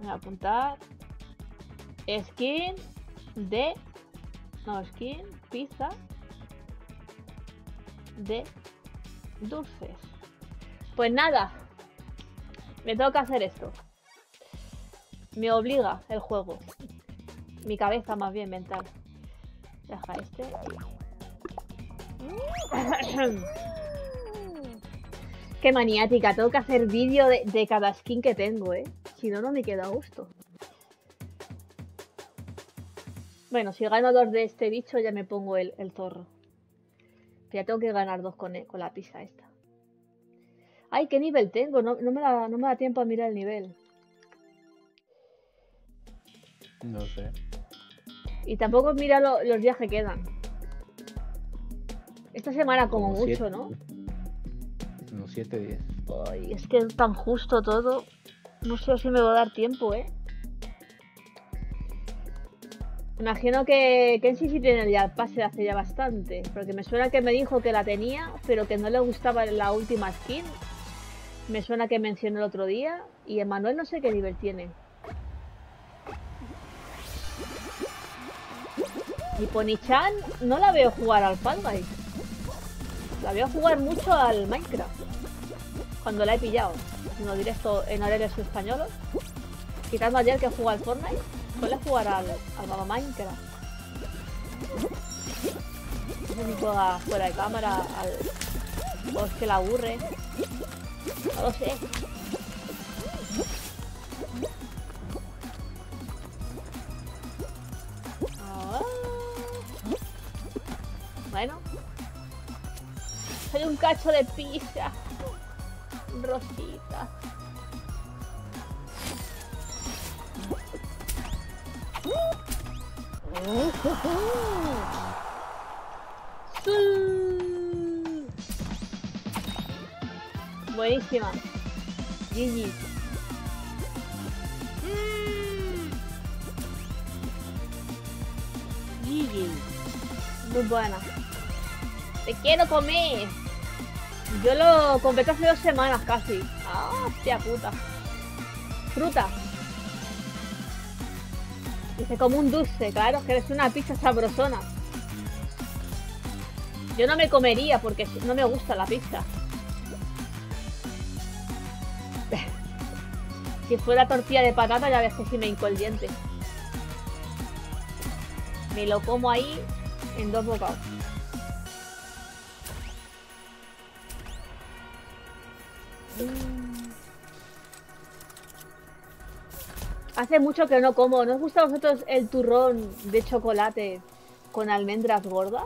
Voy a apuntar. Skin de... No, skin, pizza de dulces. Pues nada, me tengo que hacer esto. Me obliga el juego. Mi cabeza más bien mental. Deja este. Qué maniática, tengo que hacer vídeo de, de, cada skin que tengo, ¿eh? Si no, no me queda a gusto. Bueno, si gano dos de este bicho ya me pongo el, el zorro. Ya tengo que ganar dos con, con la pizza esta. Ay, ¿qué nivel tengo? No, no, me da, no me da tiempo a mirar el nivel. No sé. Y tampoco mira lo, los días que quedan. Esta semana como, como mucho, siete, ¿no? Unos 7 días. Ay, es que es tan justo todo. No sé si me va a dar tiempo, ¿eh? Imagino que Kenshi sí tiene ya el pase hace ya bastante. Porque me suena que me dijo que la tenía, pero que no le gustaba la última skin. Me suena que mencionó el otro día. Y Emanuel no sé qué nivel tiene. Y Ponichan no la veo jugar al Fall. La veo jugar mucho al Minecraft. Cuando la he pillado. No directo en horarios españolos. Quitando ayer que juega al Fortnite. Suele jugar al, al Minecraft. No sé si juega fuera de cámara al... O es que la aburre. No lo sé. Ah. Bueno. Soy un cacho de pizza. Rosita. Sí. Buenísima. GG. GG. Muy buena. Te quiero comer. Yo lo completé hace dos semanas casi. Ah, hostia puta. Fruta. Dice como un dulce, claro, que eres una pizza sabrosona. Yo no me comería porque no me gusta la pizza. Si fuera tortilla de patata ya ves que sí me hinco el diente. Me lo como ahí en dos bocados. Hace mucho que no como. ¿No os gusta a vosotros el turrón de chocolate con almendras gordas?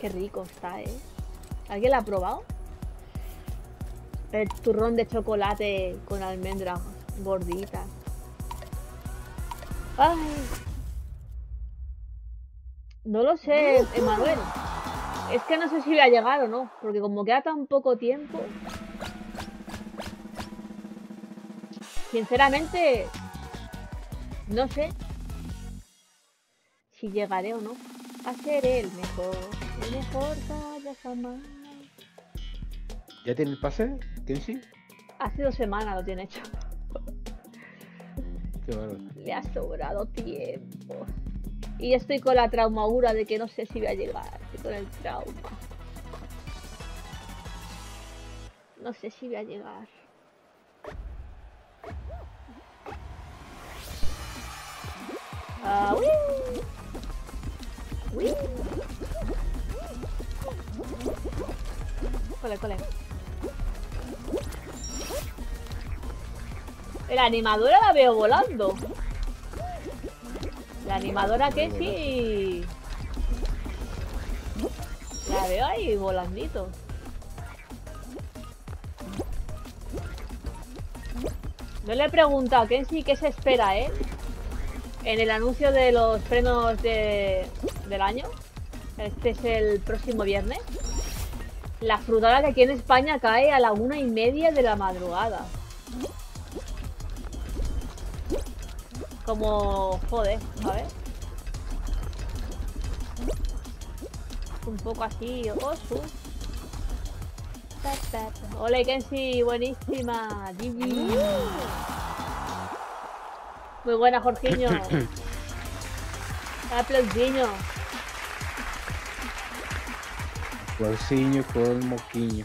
Qué rico está, ¿eh? ¿Alguien lo ha probado? El turrón de chocolate con almendras gorditas. Ay. No lo sé, Emanuel. Es que no sé si voy a llegar o no. Porque como queda tan poco tiempo... Sinceramente, no sé si llegaré o no a ser el mejor, el mejor cada jamás. ¿Ya tiene el pase, Kenshi? Hace dos semanas lo tiene hecho. Qué bueno. Le ha sobrado tiempo. Y estoy con la traumadura de que no sé si voy a llegar. Estoy con el trauma. No sé si voy a llegar. Ah. Cole, cole. La animadora la veo volando. La animadora que sí. La veo ahí volandito. No le he preguntado a Kenshi qué se espera, ¿eh? En el anuncio de los frenos de, del año. Este es el próximo viernes. La frutada que aquí en España cae a la una y media de la madrugada. Como... Joder, ver. Un poco así, osu. Ole, Kenshi, buenísima. Muy buena, Jorginho. Aplaudiño. Florciño con moquiño.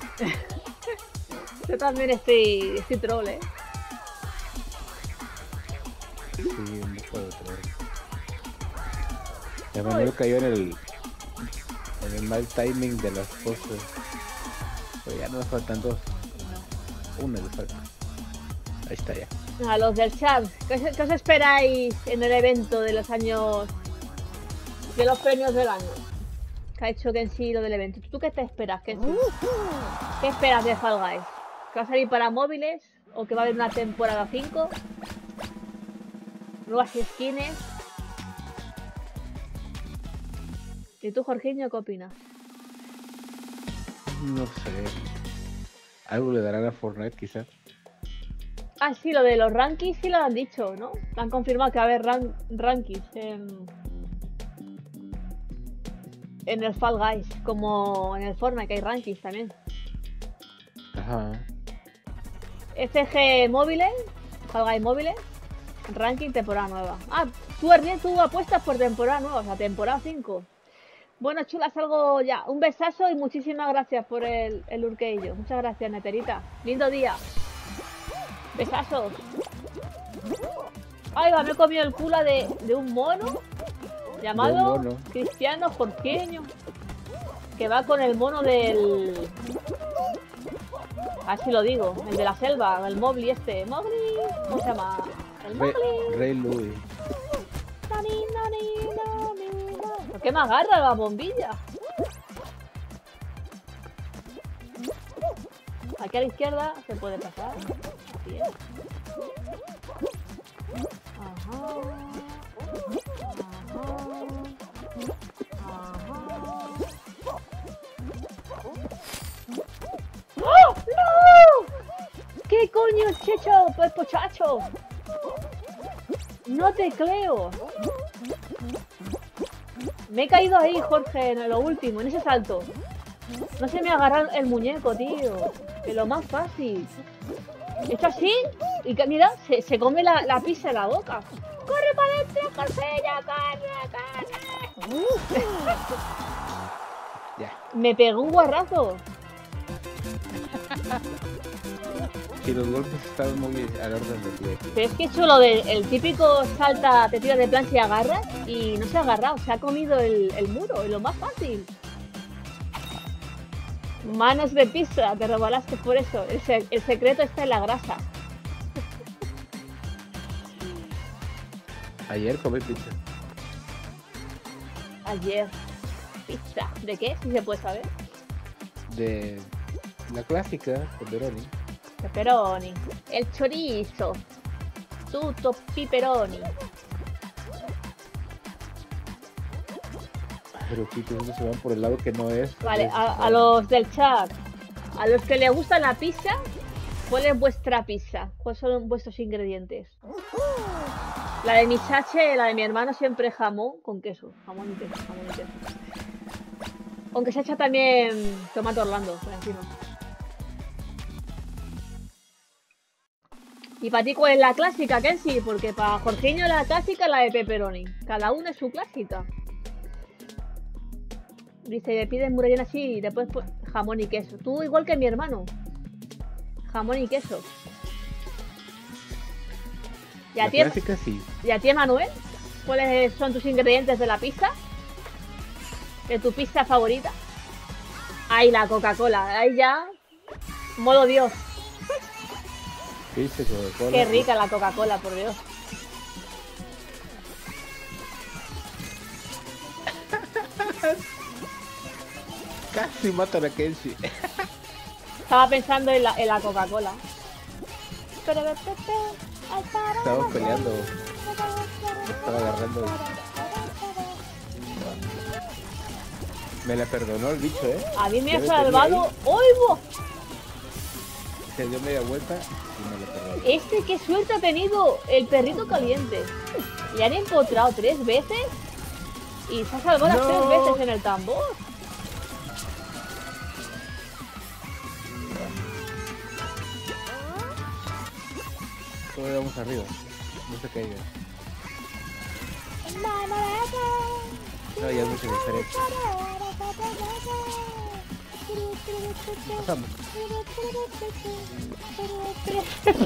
Yo también estoy, estoy troll, ¿eh? Sí, un poco de troll. Manuel cayó en el, en el mal timing de las cosas. Pero ya nos faltan dos. Una le falta. Ahí está ya. A los del chat, ¿qué os, esperáis en el evento de los años... de los premios del año? Que ha hecho Kenshi lo del evento. ¿Tú qué te esperas? ¿Qué esperas de Fall Guys? ¿Que va a salir para móviles? ¿O que va a haber una temporada 5? ¿Nuevas skins? ¿Y tú, Jorginho, qué opinas? No sé. Algo le darán a Fortnite quizás. Ah, sí, lo de los rankings sí lo han dicho, ¿no? Han confirmado que va a haber ran- rankings en, en el Fall Guys, como en el Fortnite, que hay rankings también. Ajá. FG móviles, Fall Guys móviles, ranking temporada nueva. Ah, tú, Ernest, tú apuestas por temporada nueva, o sea, temporada 5. Bueno, chulas, algo ya. Un besazo y muchísimas gracias por el, el urqueillo. Muchas gracias, Neterita. Lindo día. Besazos. Ay, va, me he comido el culo de, de un mono llamado De un mono. Cristiano Jorqueño. Que va con el mono del. Así lo digo, el de la selva, el Mowgli este. Mowgli, ¿cómo se llama? El Mowgli. Rey Louis. ¿Por qué me agarra la bombilla? Aquí a la izquierda se puede pasar. ¡Oh! ¡No! ¿Qué coño, Checho? Pues pochacho. No te creo. Me he caído ahí, Jorge, en lo último, en ese salto. No se me agarra el muñeco, tío. Que lo más fácil. Hecho así y que mira, se, se come la, la pizza en la boca. ¡Corre para adentro, Jorge! ¡Ya, corre, corre! Me pegó un guarrazo. Si los golpes estaban muy al orden del día. Pero es que he hecho lo del el típico salta, te tiras de plancha y agarras y no se ha agarrado, se ha comido el, el muro, y lo más fácil. Manos de pizza, te rebalaste por eso. El, se- el secreto está en la grasa. Ayer comí pizza. Ayer. Pizza. ¿De qué? Si se puede saber. De la clásica, pepperoni. Pepperoni. El chorizo. Tutto piperoni. Pero chicos, no se van por el lado que no es. Vale, Es- a, a los del chat. A los que les gusta la pizza, ¿cuál es vuestra pizza? ¿Cuáles son vuestros ingredientes? La de mi chache, la de mi hermano siempre jamón con queso. Jamón y queso, jamón y queso. Aunque se echa también tomate Orlando por encima. Y para ti, ¿cuál es la clásica, Kenshi? Porque para Jorginho la clásica es la de pepperoni. Cada una es su clásica. Dice, le piden murallón así y después pues, jamón y queso. Tú igual que mi hermano. Jamón y queso. ¿Y a, ti, clásica sí. ¿Y a ti, Manuel? ¿Cuáles son tus ingredientes de la pizza? ¿De tu pizza favorita? Ay, la Coca-Cola. Ahí ya. Modo Dios. ¿Qué dice Coca-Cola? Qué rica la Coca-Cola, por Dios. Casi matan a Kenshi. Estaba pensando en la, en la Coca-Cola. Estamos peleando. Estaba agarrando. Me la perdonó el bicho, ¿eh? A mí me ha salvado. ¡Oigo! Se dio media vuelta y me la perdonó. Este, qué suerte ha tenido el perrito caliente. Le han encontrado tres veces y se ha salvado las No. tres veces en el tambor. Todavía vamos arriba. No se caiga. No, ya es mucho diferente. Pasamos.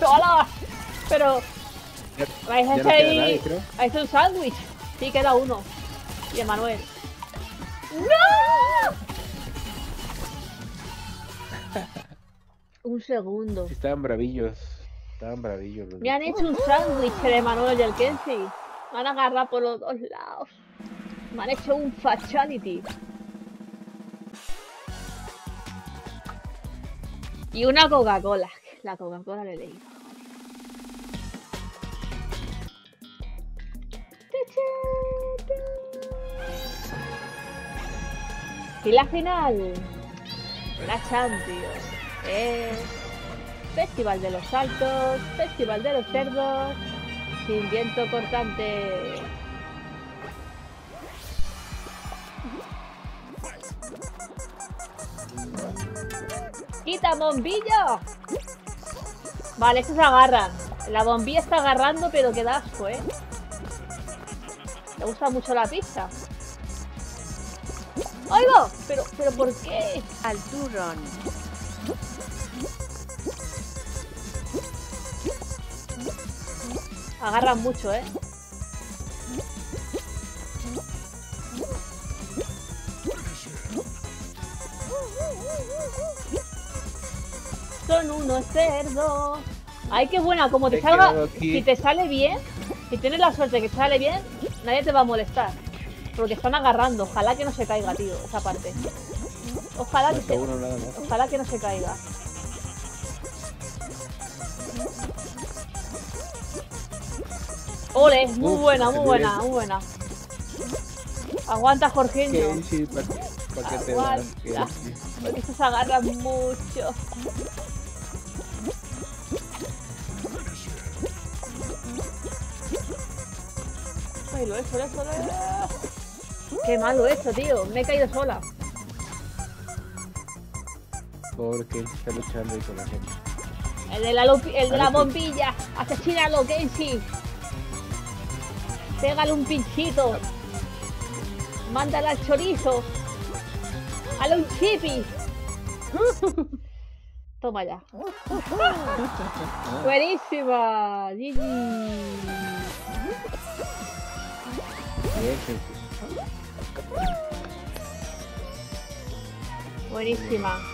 ¡Hola! Pero, Ya, ¿vais a hacer ahí- nadie, creo. ¿vais a hacer un sándwich? Sí, queda uno. Y Emanuel. ¡No! Un segundo. Sí, estaban bravillos. Estaban bravillos los Me han hecho un sándwich el Emanuel y el Kenzie. Me han agarrado por los dos lados. Me han hecho un fatality. Y una Coca-Cola. La Coca-Cola le he leído. Y la final. La Champions. Es Festival de los Saltos, Festival de los Cerdos, sin viento cortante. ¡Quita bombillo! Vale, estos agarran. La bombilla está agarrando, pero qué asco, ¿eh? Me gusta mucho la pizza. ¡Oigo! ¿Pero, pero por qué? Al turrón. Agarran mucho, ¿eh? Son unos cerdos. Ay, qué buena, como te salga, si te sale bien, si tienes la suerte que te sale bien, nadie te va a molestar. Porque están agarrando, ojalá que no se caiga, tío, esa parte. Ojalá que Falta se, ojalá que no se caiga. Ole, muy Uf, buena, muy buena, muy buena. Aguanta, Jorginho. ¿Qué? Sí, ¿para qué, pa' qué te. Porque estos agarran mucho. Ay, lo he hecho, lo he hecho, lo he hecho. Qué malo esto, tío. Me he caído sola. Porque está luchando ahí con la gente. El de la, el de la bombilla. Asesínalo, Kenshi. Pégale un pinchito. Mándale al chorizo. Hale un chipi. Toma ya. Buenísima. Sí, Buenísima.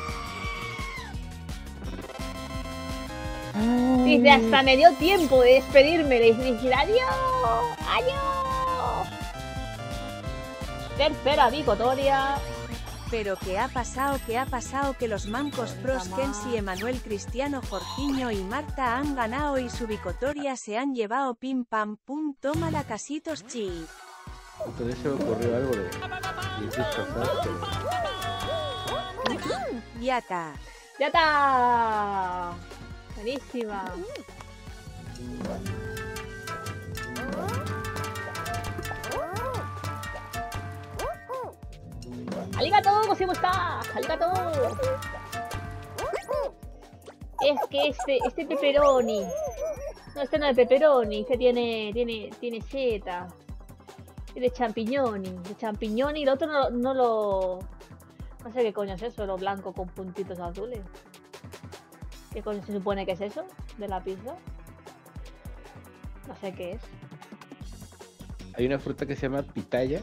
Dice, hasta me dio tiempo de despedirme. Le dije, adiós. Adiós. Tercera victoria. Pero ¿qué ha pasado? ¿Qué ha pasado? Que los mancos pros Kensi, Emanuel Cristiano, Jorginho y Marta han ganado y su victoria se han llevado pim pam pum toma la casitos chi. Entonces se me ocurrió algo de pero Yata. Buenísima. ¡Aligato! ¿Cómo está? ¡Aligato! Es que este, este pepperoni. No, este no es pepperoni, este tiene, tiene, tiene seta. Tiene champiñoni. De champiñoni y el otro no, no lo. No sé qué coño es eso, lo blanco con puntitos azules. ¿Qué coño se supone que es eso? ¿De la pizza? No sé qué es. hay una fruta que se llama pitaya.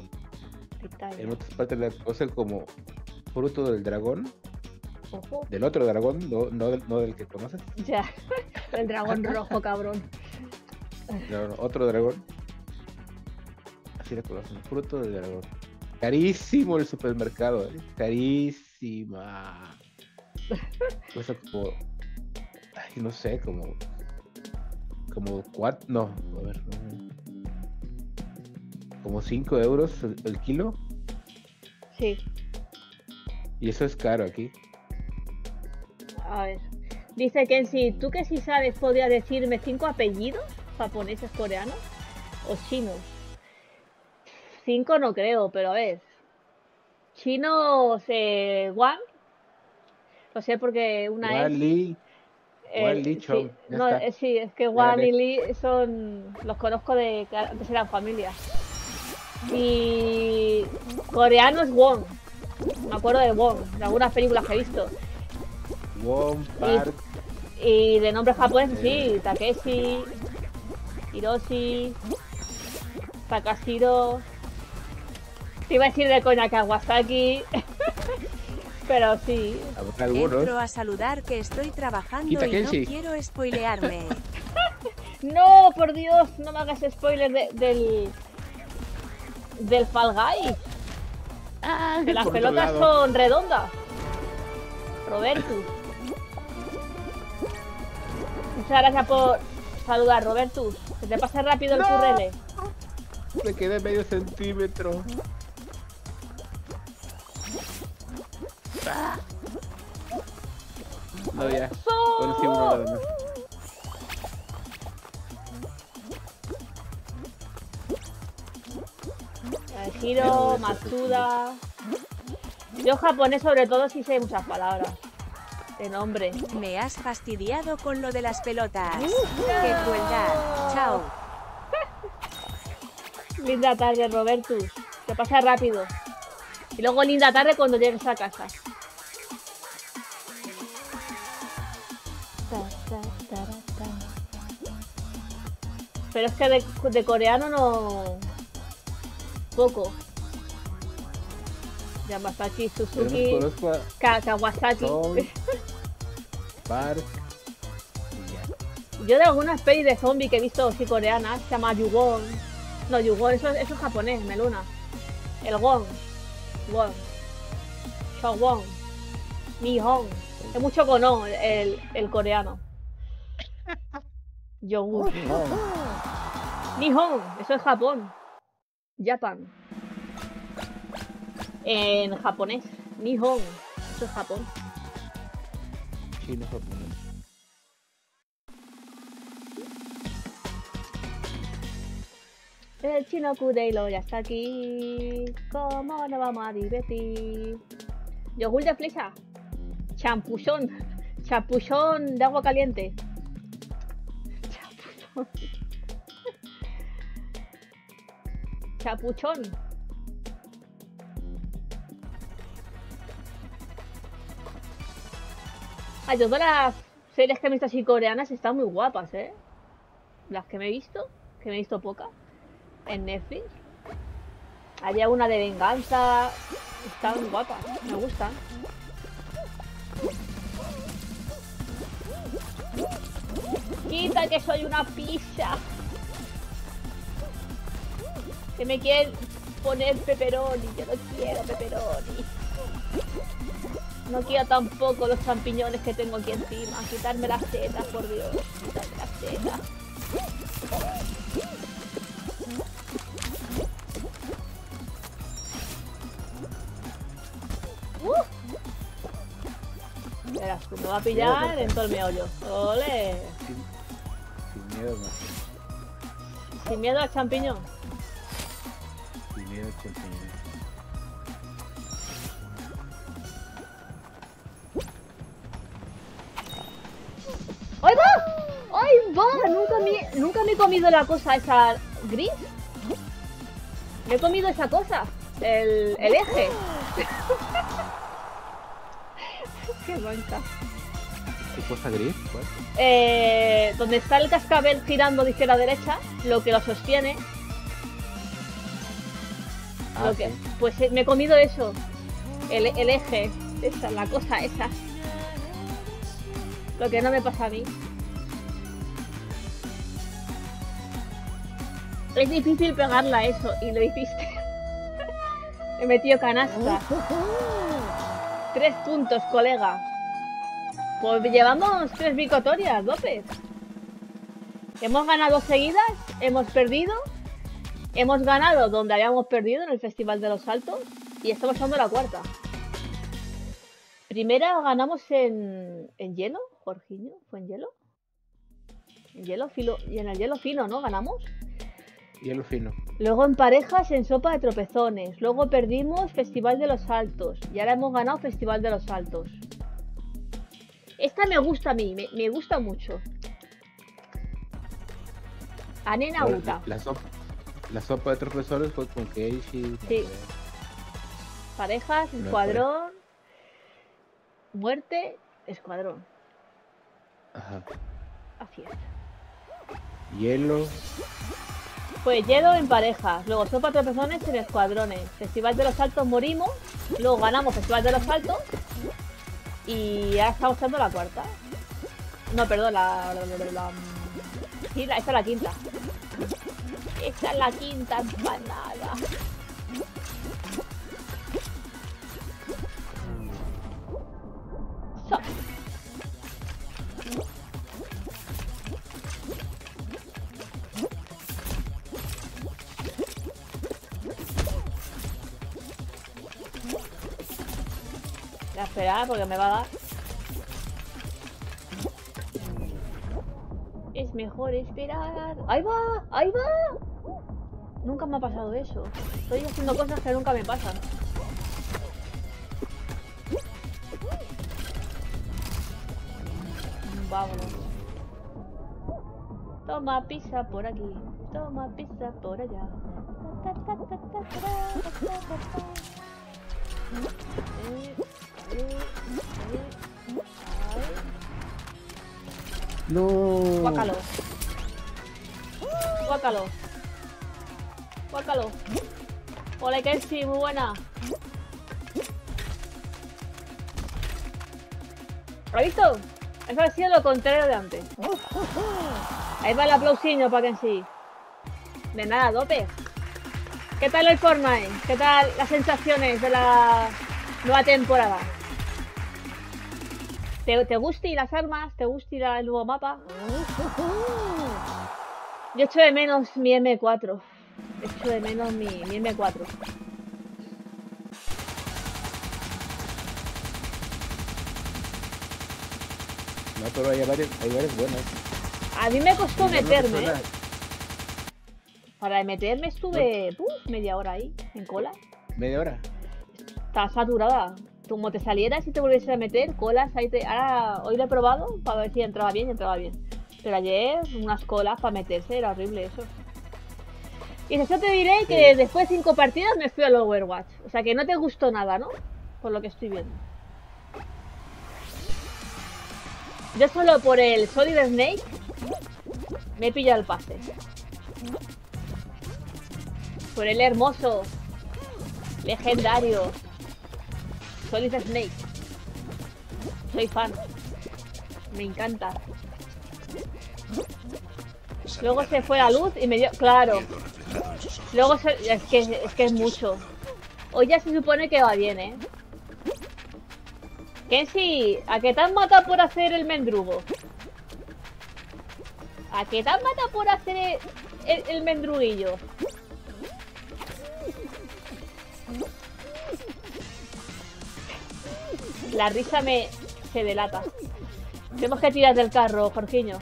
Pitaya. En otras partes la conocen como fruto del dragón. Ojo. Del otro dragón, no, no, del, no del que conoces. Ya. El dragón rojo, cabrón. No, no, otro dragón. Así la conocen, fruto del dragón. Carísimo el supermercado, ¿eh? carísima. Cuesta como, no sé, como, como cuatro, no, a ver, como 5 euros el, el kilo. Sí. Y eso es caro aquí. A ver. Dice Kenshi, ¿tú que si sabes podrías decirme cinco apellidos japoneses, coreanos o chinos? Cinco no creo, pero a ver. Chinos, eh, Wang. Lo sé porque una es... Wally, Eh, sí, ya no, eh, sí, es que Juan y Lee son. Los conozco de que antes eran familia. Y coreano es Wong. Me acuerdo de Wong, de algunas películas que he visto. Wong Park. Y de nombre japonés, sí, Takeshi, Hiroshi, Takashiro. Te iba a decir de coña Kawasaki. Pero sí. Entro a saludar que estoy trabajando Quita y no quiero spoilearme. No, por Dios, no me hagas spoiler de- del. del Fall Guy. Ah, Que las pelotas lado. son redondas. Robertus. Muchas gracias por saludar, Robertus. Que te pase rápido el No. currele. Me quedé medio centímetro. Ah. No, ya. Conocí uno Hiro, Matsuda. Yo japonés sobre todo sí sé muchas palabras. De nombre. Me has fastidiado con lo de las pelotas. ¡Qué crueldad! Chao. Linda tarde, Robertus. Que pasa rápido. Y luego linda tarde cuando llegues a casa. Pero es que de, de coreano no. Poco. Yamazaki, Suzuki, a Kawasaki. Park. Yo de algunas pelis de zombie que he visto así coreanas, se llama Yugon. No, Yugon, eso, eso es japonés, Meluna. El Won. Won. Showon. Nihon. Es mucho cono el, el coreano. Yogur. Nihon, eso es Japón. Japan. En japonés. Nihon, eso es Japón. Chino japonés. El chino Kudeilo ya está aquí. ¿Cómo nos vamos a divertir? Yogur de flecha. Champuchón. Champuchón de agua caliente. Champuchón. Chapuchón. Ay, todas las series que he visto así coreanas están muy guapas, ¿eh? Las que me he visto, que me he visto pocas en Netflix. Había una de venganza. Están guapas, me gustan. Quita que soy una pizza. Que me quieren poner pepperoni. Yo no quiero pepperoni. No quiero tampoco los champiñones que tengo aquí encima. Quitarme las setas, por Dios. Quitarme las setas. ¡Uh! Verás, me va a pillar en todo el meollo. ¡Ole! Sin, sin miedo, no. Sin miedo al champiñón. Champiñón. ¡Ay va! ¡Ay va! Nunca me, nunca me he comido la cosa esa gris. Me he comido esa cosa. El, el eje. Qué manca. ¿Qué cosa gris? ¿Cuál? Eh, donde está el cascabel girando de izquierda a derecha, lo que lo sostiene, Ah, lo que, sí. pues eh, me he comido eso, el, el eje, esa, la cosa esa. Lo que no me pasa a mí. Es difícil pegarla a eso, y lo hiciste. He metido canasta. Tres puntos, colega. Pues llevamos tres victorias, López. Hemos ganado seguidas, hemos perdido, hemos ganado donde habíamos perdido en el Festival de los Saltos y estamos dando la cuarta. Primera ganamos en, en hielo, Jorginho, ¿fue en hielo? En hielo filo, y en el hielo fino, ¿no? Ganamos. Hielo fino. Luego en parejas en sopa de tropezones. Luego perdimos Festival de los Saltos. Y ahora hemos ganado Festival de los Saltos. Esta me gusta a mí, me, me gusta mucho. Anena Uta. La sopa, La sopa de tres profesores fue con Keishi. Sí. Parejas, No, escuadrón, muerte, escuadrón. Ajá. Así es. Hielo. Pues hielo en parejas, luego sopa tropezones en escuadrones. Festival de los Saltos morimos, luego ganamos Festival de los Saltos y ahora estamos la cuarta. No, perdón, la... la, la- la- sí, la- esta es la quinta. Esta es la quinta empanada. So. Voy a esperar porque me va a dar. Es mejor esperar. ¡Ahí va! ¡Ahí va! Nunca me ha pasado eso. Estoy haciendo cosas que nunca me pasan. Vámonos. Toma pizza por aquí. Toma pizza por allá. Eh. No. Guácalo. Guácalo. Guácalo. Hola, Kenshi, muy buena. ¿Lo has visto? Eso ha sido lo contrario de antes. Ahí va el aplausinho para Kenshi. De nada, dope. ¿Qué tal el Fortnite? ¿Qué tal las sensaciones de la nueva temporada? ¿Te, te las armas? ¿Te gusta el nuevo mapa? Yo echo de menos mi M4. Echo de menos mi, mi M4. No, pero hay varias, hay varias buenas. A mí me costó no meterme, ¿eh? Para meterme estuve media hora ahí, en cola. Media hora. Estaba saturada. Como te salieras y te volviese a meter, colas ahí te... Ahora, hoy lo he probado para ver si entraba bien y entraba bien. Pero ayer, unas colas para meterse, era horrible eso. Y eso te diré que después de cinco partidas me fui al Overwatch. O sea que no te gustó nada, ¿no? Por lo que estoy viendo. Yo solo por el Solid Snake me he pillado el pase. Por el hermoso, legendario Solid Snake. Soy fan. Me encanta. Luego se fue la luz y me dio. Claro. Luego se- es que es que mucho. Hoy ya se supone que va bien, ¿eh? Kenshi, ¿a qué te han matado por hacer el mendrugo? ¿A qué te han matado por hacer el mendruguillo? La risa me se delata. Tenemos que tirar del carro, Jorgiño.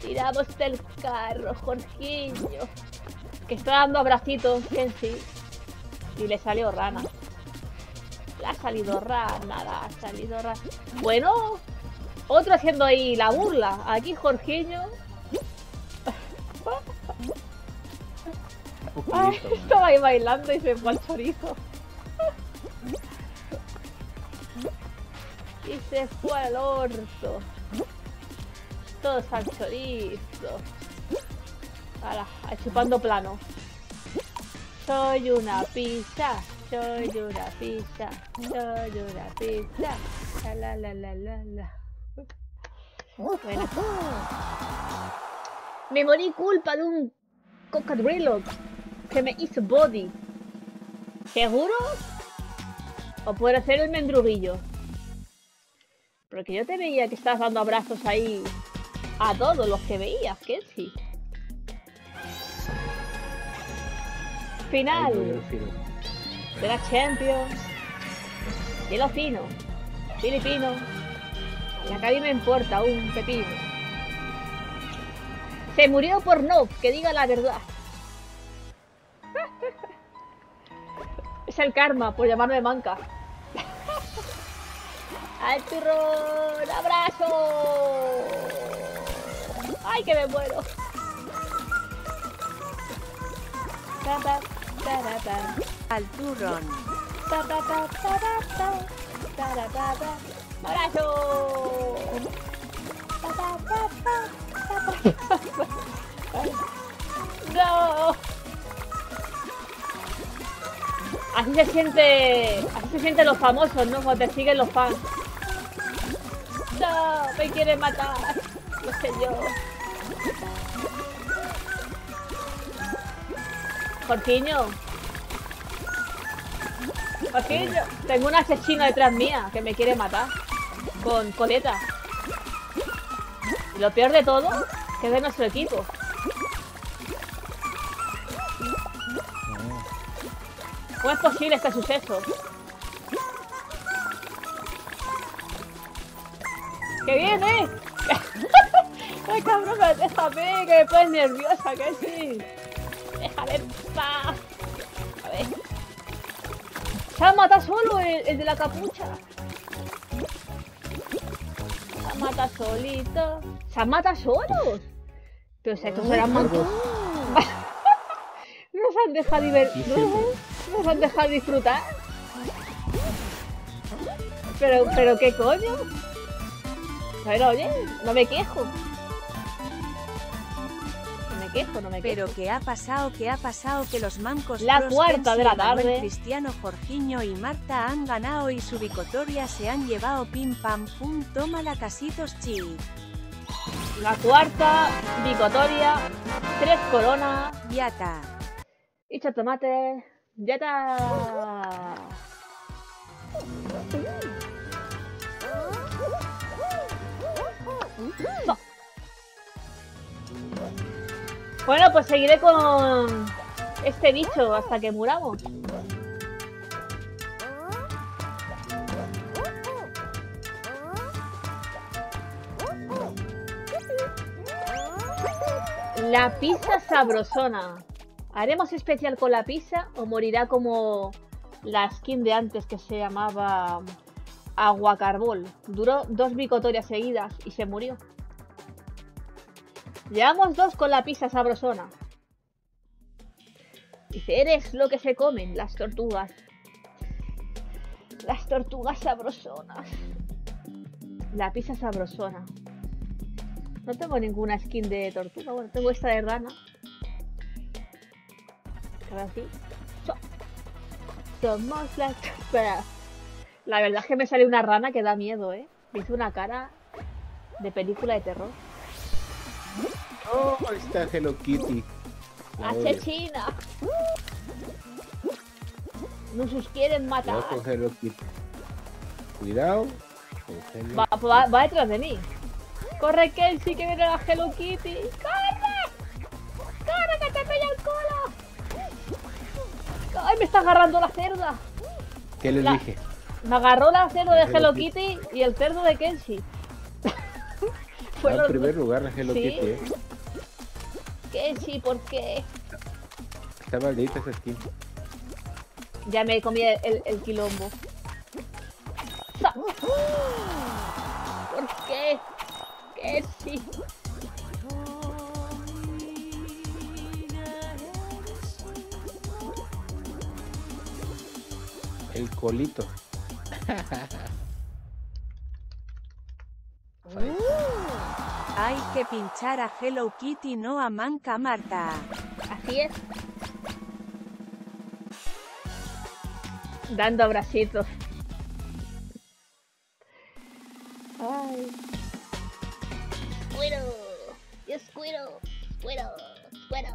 Tiramos del carro, Jorgiño. Que está dando abracitos, Kenshi. Y le salió rana. Le ha salido rana, le ha salido rana. Bueno, otro haciendo ahí la burla. Aquí Jorgiño. Un Ay, estaba ahí bailando y se fue al chorizo. Y se fue al orto. Todos al chorizo. Ala, a chupando plano. Soy una pizza, soy una pizza, soy una pizza. La la la la la. Bueno. Me morí culpa de un cocodrilo que me hizo body. ¿Seguro? ¿O puede ser el mendruguillo? Porque yo te veía que estabas dando abrazos ahí a todos los que veías, que sí. Ahí voy Final de la Champions. Hielo fino, filipino. La que a mí me importa un pepino. Se murió por no, que diga la verdad. Es el karma por llamarme manca. ¡Al turrón! ¡Abrazo! ¡Ay, que me muero! Al turrón. ¡Abrazo! ¡No! Así se siente. Así se sienten los famosos, ¿no? Cuando te siguen los fans. ¡Me quieren matar! Lo sé yo. Jorquiño. Jorquiño. Tengo un asesino detrás mía que me quiere matar. Con coleta. Y lo peor de todo, que es de nuestro equipo. ¿Cómo es posible este suceso? ¡Que viene! ¡Ay, cabrón, pero déjame! Que me pones nerviosa, que sí. Déjame en paz. A ver. Se ha matado solo el, el de la capucha. Se ha matado solito. Se matado solos. Pero estos eran mantos. No nos han dejado divertir. No, no nos han dejado disfrutar. Pero, pero qué coño. Pero oye, no me quejo. No me quejo, no me quejo. Pero ¿qué ha pasado? ¿Qué ha pasado? Que los mancos La cuarta de la Manuel tarde. Cristiano, Jorginho y Marta han ganado y su victoria se han llevado pim pam pum toma la casitos chi. La cuarta, bicotoria, tres coronas, Yata. hecho tomate, ya Bueno, pues seguiré con este bicho hasta que muramos. La pizza sabrosona. ¿Haremos especial con la pizza o morirá como la skin de antes que se llamaba Aguacarbol? Duró dos bicotorias seguidas y se murió. Llevamos dos con la pizza sabrosona. Dice, eres lo que se comen las tortugas. Las tortugas sabrosonas. La pizza sabrosona. No tengo ninguna skin de tortuga. Bueno, tengo esta de rana. Ahora sí. So- Somos las... Espera. La verdad es que me sale una rana que da miedo, ¿eh? Me hizo una cara de película de terror. Oh, ahí está Hello Kitty. ¡Asesina! Nos quieren matar. Cuidado con Hello Kitty. Cuidado con Hello Va, va, va detrás de mí. ¡Corre, Kelsey, que viene la Hello Kitty! ¡Corre! ¡Corre, que te pilla el cola! ¡Ay, me está agarrando la cerda! ¿Qué les La- dije? Me agarró la cerdo de Hello Hello Kitty. Kitty y el cerdo de Kenshi. Fue en primer lugar la Hello Sí. Kitty, ¿eh? Kenshi, ¿por qué? Está maldita esa skin. Ya me comí el, el- quilombo. Sa- ¿Por qué? Kenshi. El colito. Hay que pinchar a Hello Kitty no a Manca Marta. Así es. Dando abracitos. Ay. Squirtle. Yo Squirtle. Squirtle. Squirtle.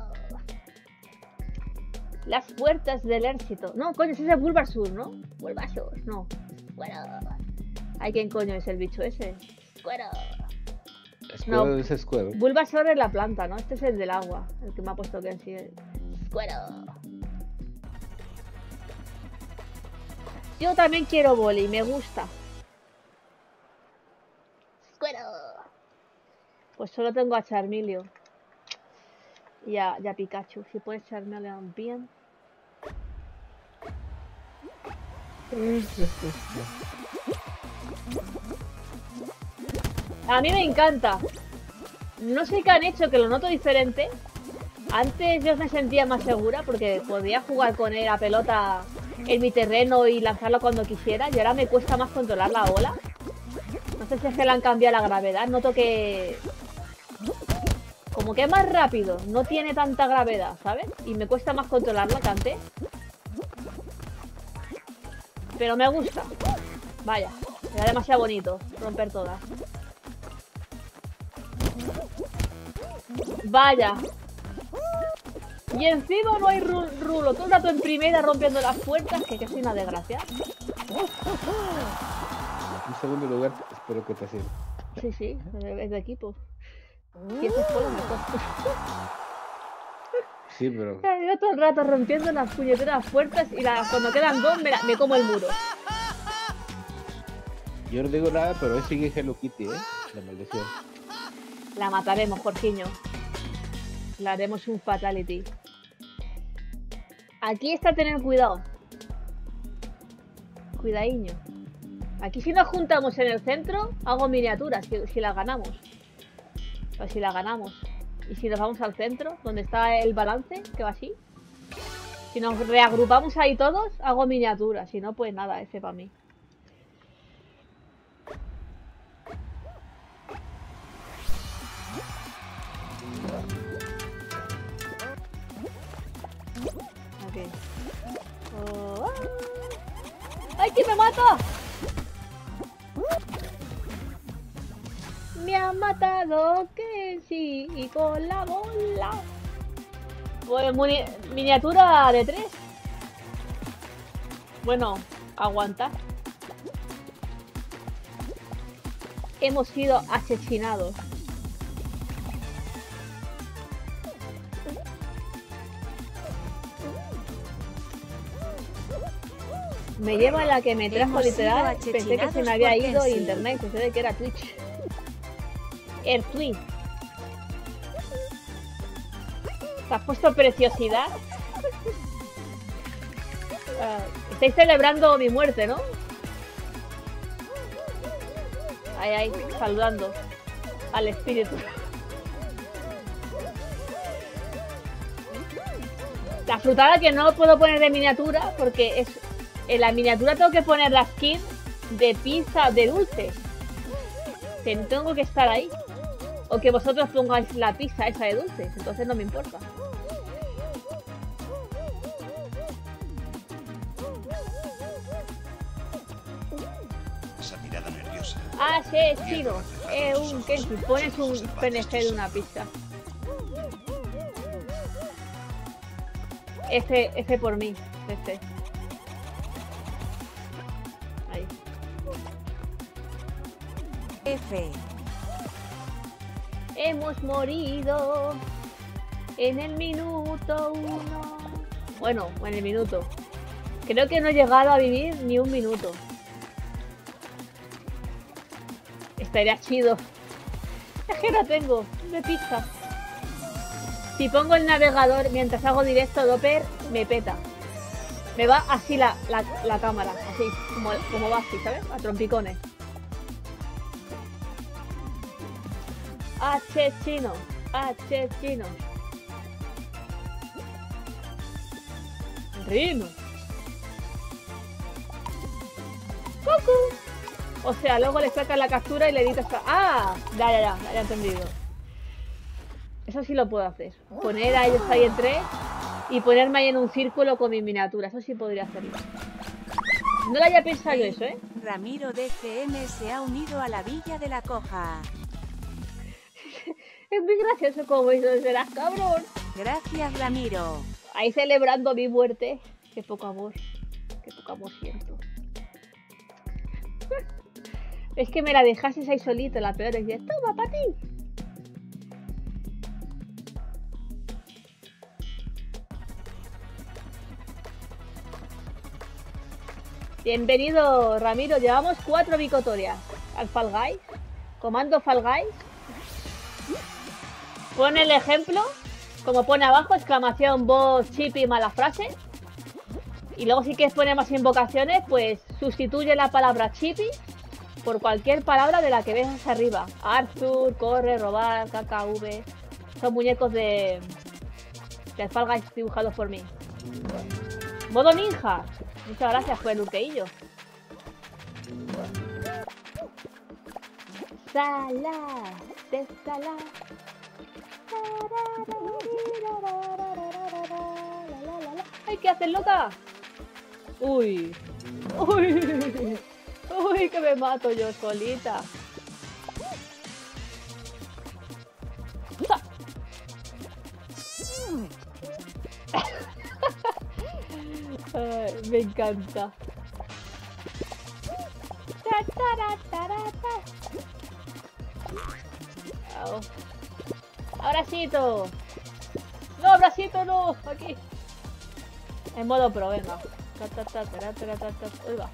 Las puertas del éxito. No, coño, ese es Bulbasaur, ¿no? Bulbasaur, no. Squirtle. Ay, ¿quién coño es el bicho ese? Squirtle. No. ese escudo. Bulbasaur es la planta, ¿no? Este es el del agua, el que me ha puesto que sí. Squirtle. Yo también quiero boli, me gusta. Squirtle. Pues solo tengo a Charmeleon. Y a, y a Pikachu. Si puedes Charmeleon bien. A mí me encanta. No sé qué han hecho, que lo noto diferente. Antes yo me sentía más segura porque podía jugar con él a pelota en mi terreno y lanzarlo cuando quisiera. Y ahora me cuesta más controlar la ola. No sé si es que le han cambiado la gravedad. Noto que... Como que es más rápido. No tiene tanta gravedad, ¿sabes? Y me cuesta más controlarlo que antes. Pero me gusta. Vaya. Era demasiado bonito romper todas. Vaya. Y encima no hay ru- rulo. Todo el rato en primera rompiendo las puertas. Que, es una desgracia. En segundo lugar, espero que te sirva. Sí, sí. Es de equipo. Y eso es todo lo mejor. Sí, pero Yo todo el rato rompiendo las puñeteras puertas. Y la- cuando quedan dos me, la- me como el muro. yo no digo nada, pero es sigue Hello Kitty, ¿eh? La maldición. La mataremos, Jorquiño. Le haremos un fatality. Aquí está tener cuidado. Cuidadiño. Aquí si nos juntamos en el centro, hago miniaturas, si, si las ganamos. O si la ganamos. Y si nos vamos al centro, donde está el balance, que va así. Si nos reagrupamos ahí todos, hago miniaturas. Si no, pues nada, ese para mí. ¡Ay, que me mata! Me ha matado que sí y con la bola. Pues miniatura de tres. Bueno, aguanta. Hemos sido asesinados. Me lleva la que me trajo literal. Pensé que se me había ido internet, pensé de que era Twitch. El Twitch. ¿Te has puesto preciosidad? Ah, estáis celebrando mi muerte, ¿no? Ahí, ahí, saludando al espíritu. La frutada que no puedo poner de miniatura porque es en la miniatura tengo que poner la skin de pizza de dulce. Que tengo que estar ahí. O que vosotros pongáis la pizza esa de dulces. Entonces no me importa. Esa mirada nerviosa. Asesino. Es un que si pones un PNG de una pizza. F, F por mí. F. Hemos morido en el minuto uno. Bueno, en el minuto. Creo que no he llegado a vivir ni un minuto. Estaría chido. Es que no tengo de pista. Si pongo el navegador mientras hago directo Doper, me peta. Me va así la, la, la cámara, así, como, como va así, ¿sabes? A trompicones. H chino, H chino. Rino. Cucu. O sea, luego le sacas la captura y le editas. pa- ¡Ah! Ya, ya, ya, ya he entendido. Eso sí lo puedo hacer. Poner a ellos ahí en tres y ponerme ahí en un círculo con mi miniatura. Eso sí podría hacerlo. No lo había pensado eso, ¿eh? Ramiro DGM se ha unido a la Villa de la Coja. Es muy gracioso como eso serás cabrón. Gracias Ramiro. Ahí celebrando mi muerte. Qué poco amor. Qué poco amor siento. Es que me la dejases ahí solito, la peor es decir, toma para ti. Bienvenido Ramiro, llevamos cuatro bicotorias al Fall Guys. Comando Fall Guys. Pone el ejemplo, como pone abajo, exclamación, voz, chip y mala frase. Y luego si quieres poner más invocaciones, pues sustituye la palabra chippy por cualquier palabra de la que ves hacia arriba. Arthur, corre, robar, KKV. Son muñecos de, De Fall Guys dibujados por mí. Modo ninja. Muchas gracias por el urqueillo. Sala, de. ¡Ay, qué haces, loca! Uy. Uy. Uy, que me mato yo solita. Ay, me encanta. Ta, ¡Abracito! ¡No, abracito no! Aquí. En modo pro, venga. Ta. Uy, va.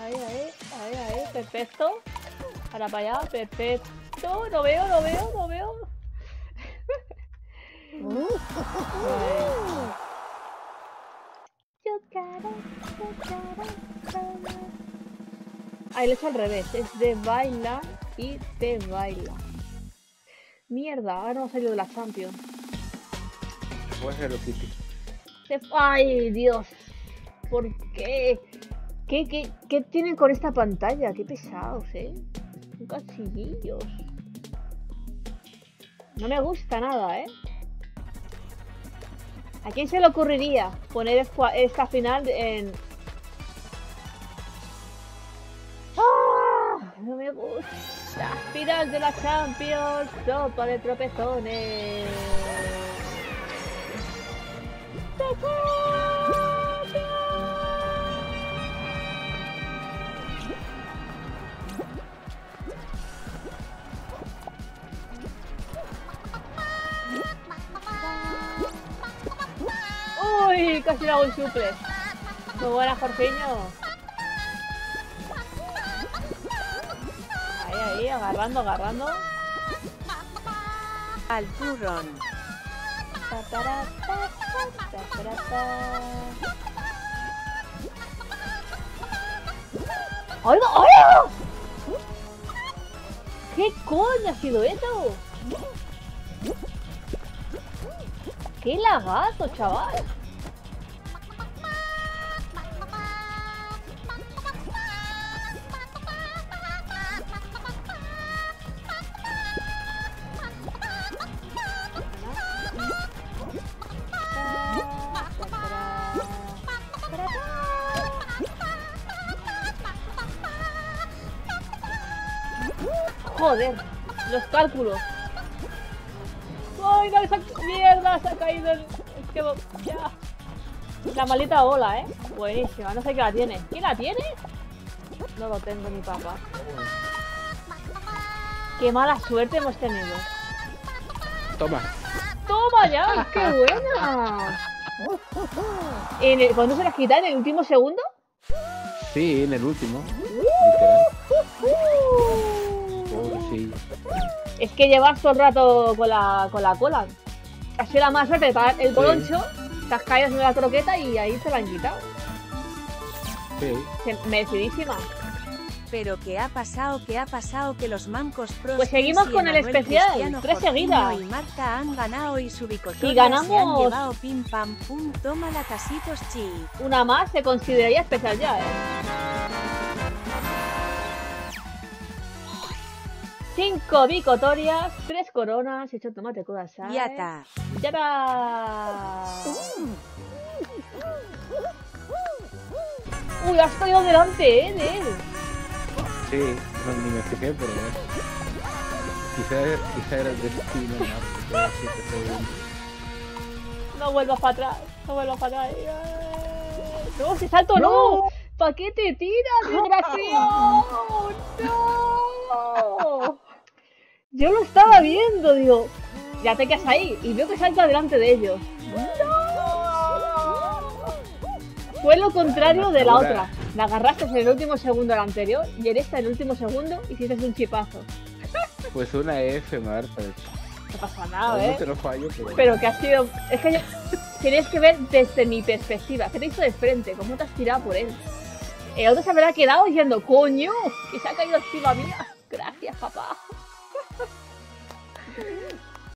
Ahí, ahí, ahí, ahí, perfecto. Ahora para allá, perfecto. No veo, no veo, no veo. Lo he hecho al revés, es de baila y te baila. Mierda, ahora no ha salido de la Champions. Puede ser lo típico. Se- ¡Ay, Dios! ¿Por qué? ¿Qué, qué, qué tienen con esta pantalla? Qué pesados, ¿eh? Son cachillillos. No me gusta nada, ¿eh? ¿A quién se le ocurriría poner esta final en... Final de la Champions. Sopa de tropezones. Uy, casi le hago un suple. Muy buena, Jorgeño. Ahí, agarrando, agarrando. Al turrón. ¡Oiga, oiga! ¿Qué coño ha sido eso? ¡Qué lagazo, chaval! Los cálculos. ¡Ay, no, esa mierda! Se ha caído el... Es que... Ya. La maldita ola, ¿eh? Buenísima, no sé qué la tiene. ¿Quién la tiene? No lo tengo ni papá. Qué mala suerte hemos tenido. Toma. ¡Toma ya! ¡Qué buena! ¿En el- ¿Cuándo se las quita? ¿En el último segundo? Sí, en el último. Es que llevas todo el rato con la, con la cola. Ha sido la más suerte, te da el coloncho, te has caído en la croqueta y ahí te la han quitado. Sí. Merecidísima. Pero ¿qué ha pasado? ¿Qué ha pasado? Que los mancos pros Pues seguimos con el especial, Cristiano, tres seguidas. Y Marta han ganado y su Y ganamos- se han llevado pim pam pum toma la casitos chi. Una más se consideraría especial ya, ¿eh? Cinco bicotorias, tres coronas, hecho tomate kudasai. Yata. ¡Yata! Uy, has caído delante, ¿eh? De él. Sí, no, ni me fijé, pero bueno. Quizá, quizá era el destino, ¿no? No vuelvas para atrás, no vuelvas para atrás. Ay, No, si salto no. ¿Para qué te tiras, desgraciado? ¡No! Yo lo estaba viendo, digo, ya te quedas ahí. Y veo que salta delante de ellos. ¡No! Fue lo contrario de la otra. La agarraste en el último segundo la anterior y en esta, en el último segundo, hiciste un chipazo. Pues una F, Marta. No pasa nada, ¿eh? Pero... que ha sido... Es que yo... tienes que ver desde mi perspectiva. ¿Qué te hizo de frente? ¿Cómo te has tirado por él? Eh, El otro se habrá quedado yendo, coño, que se ha caído encima mía. Gracias, papá.